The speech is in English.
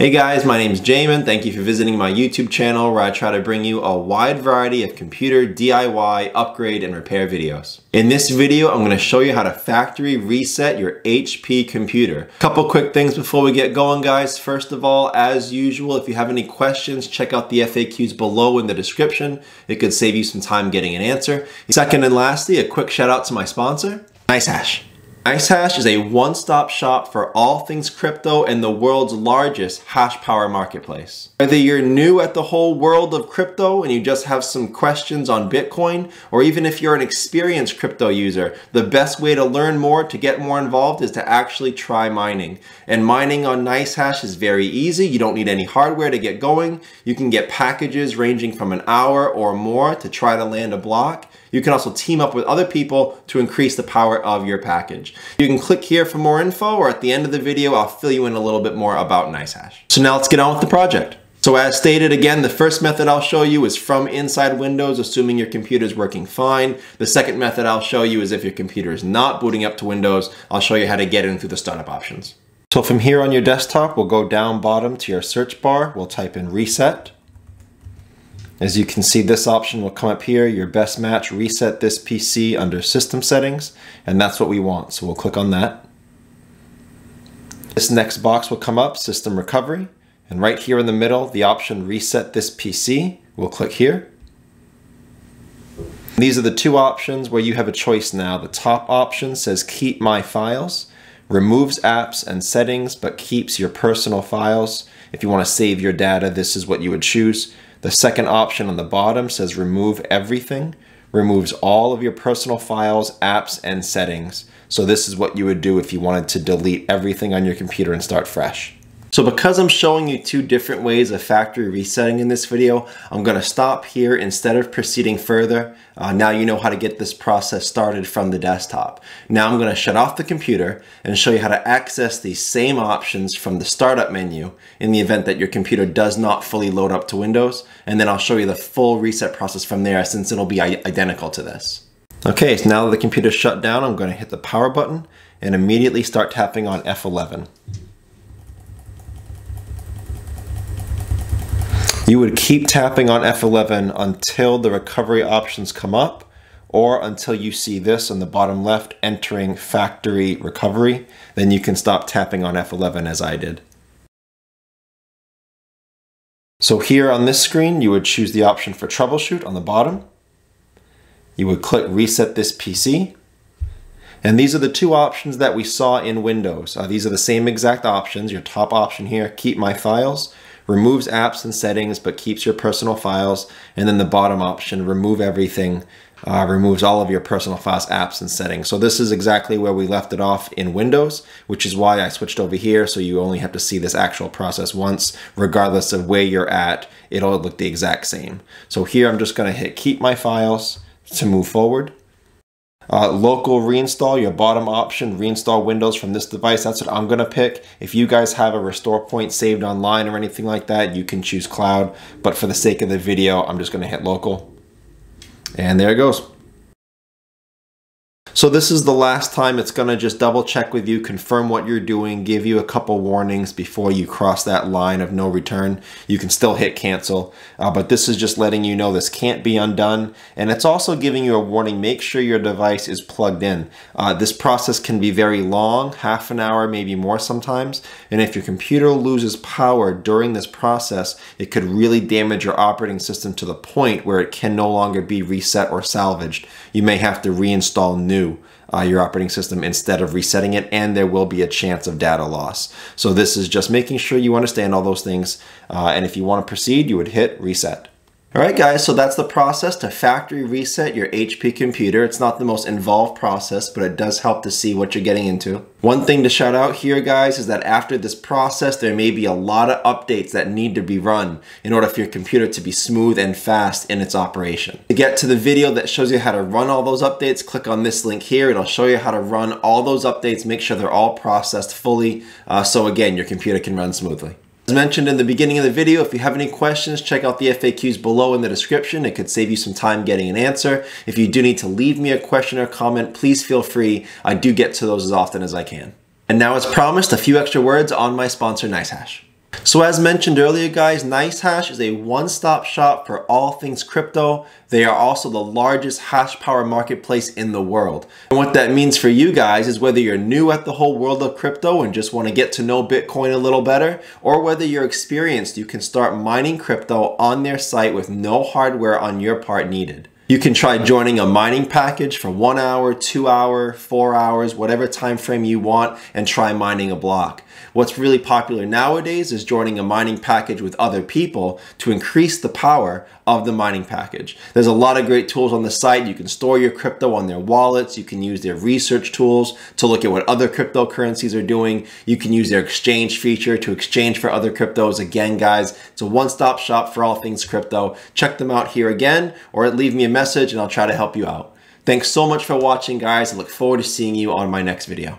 Hey guys, my name is Jamin. Thank you for visiting my YouTube channel where I try to bring you a wide variety of computer DIY, upgrade, and repair videos. In this video, I'm going to show you how to factory reset your HP computer. Couple quick things before we get going guys. First of all, as usual, if you have any questions, check out the FAQs below in the description. It could save you some time getting an answer. Second and lastly, a quick shout out to my sponsor, NiceHash. NiceHash is a one-stop shop for all things crypto and the world's largest hash power marketplace. Whether you're new at the whole world of crypto and you just have some questions on Bitcoin, or even if you're an experienced crypto user, the best way to learn more, to get more involved is to actually try mining. And mining on NiceHash is very easy. You don't need any hardware to get going. You can get packages ranging from an hour or more to try to land a block. You can also team up with other people to increase the power of your package. You can click here for more info or at the end of the video, I'll fill you in a little bit more about NiceHash. So now let's get on with the project. So as stated again, the first method I'll show you is from inside Windows, assuming your computer is working fine. The second method I'll show you is if your computer is not booting up to Windows, I'll show you how to get in through the startup options. So from here on your desktop, we'll go down bottom to your search bar. We'll type in reset. As you can see, this option will come up here, your best match, reset this PC under system settings, and that's what we want. So we'll click on that. This next box will come up, system recovery, and right here in the middle, the option reset this PC, we'll click here. These are the two options where you have a choice now. The top option says keep my files, removes apps and settings, but keeps your personal files. If you want to save your data, this is what you would choose. The second option on the bottom says remove everything, removes all of your personal files, apps, and settings. So this is what you would do if you wanted to delete everything on your computer and start fresh. So because I'm showing you two different ways of factory resetting in this video, I'm going to stop here instead of proceeding further. Uh, now you know how to get this process started from the desktop. Now I'm going to shut off the computer and show you how to access these same options from the startup menu in the event that your computer does not fully load up to Windows. And then I'll show you the full reset process from there since it'll be identical to this. Okay, so now that the computer's shut down, I'm going to hit the power button and immediately start tapping on F11. You would keep tapping on F11 until the recovery options come up or until you see this on the bottom left entering factory recovery, then you can stop tapping on F11 as I did. So here on this screen, you would choose the option for troubleshoot on the bottom. You would click reset this PC. And these are the two options that we saw in Windows. Uh, these are the same exact options. Your top option here, keep my files removes apps and settings but keeps your personal files. And then the bottom option, remove everything, uh, removes all of your personal files, apps, and settings. So this is exactly where we left it off in Windows, which is why I switched over here. So you only have to see this actual process once, regardless of where you're at, it'll look the exact same. So here I'm just gonna hit keep my files to move forward. Uh, local reinstall, your bottom option, reinstall Windows from this device. That's what I'm to pick. If you guys have a restore point saved online or anything like that, you can choose cloud. But for the sake of the video, I'm just to hit local. And there it goes. So this is the last time it's going to just double check with you, confirm what you're doing, give you a couple warnings before you cross that line of no return. You can still hit cancel, uh, but this is just letting you know this can't be undone. And it's also giving you a warning, make sure your device is plugged in. Uh, this process can be very long, half an hour, maybe more sometimes. And if your computer loses power during this process, it could really damage your operating system to the point where it can no longer be reset or salvaged. You may have to reinstall new uh, your operating system instead of resetting it, and there will be a chance of data loss. So this is just making sure you understand all those things, uh, and if you want to proceed, you would hit reset. Alright guys, so that's the process to factory reset your HP computer. It's not the most involved process, but it does help to see what you're getting into. One thing to shout out here guys is that after this process, there may be a lot of updates that need to be run in order for your computer to be smooth and fast in its operation. To get to the video that shows you how to run all those updates, click on this link here. It'll show you how to run all those updates, make sure they're all processed fully, uh, so again, your computer can run smoothly. As mentioned in the beginning of the video, if you have any questions, check out the FAQs below in the description. It could save you some time getting an answer. If you do need to leave me a question or comment, please feel free. I do get to those as often as I can. And now as promised, a few extra words on my sponsor, NiceHash. So as mentioned earlier guys, NiceHash is a one-stop shop for all things crypto. They are also the largest hash power marketplace in the world. And what that means for you guys is whether you're new at the whole world of crypto and just want to get to know Bitcoin a little better, or whether you're experienced, you can start mining crypto on their site with no hardware on your part needed. You can try joining a mining package for one hour, two hour, four hours, whatever time frame you want, and try mining a block. What's really popular nowadays is joining a mining package with other people to increase the power of the mining package. There's a lot of great tools on the site. You can store your crypto on their wallets. You can use their research tools to look at what other cryptocurrencies are doing. You can use their exchange feature to exchange for other cryptos. Again, guys, it's a one-stop shop for all things crypto. Check them out here again or leave me a message and I'll try to help you out. Thanks so much for watching, guys. I look forward to seeing you on my next video.